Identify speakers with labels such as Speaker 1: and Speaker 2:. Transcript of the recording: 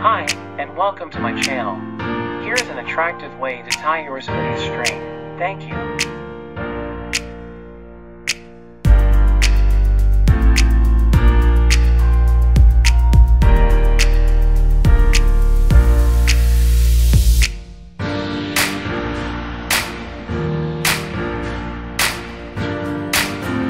Speaker 1: Hi, and welcome to my channel. Here's an attractive way to tie yours with string. Thank you.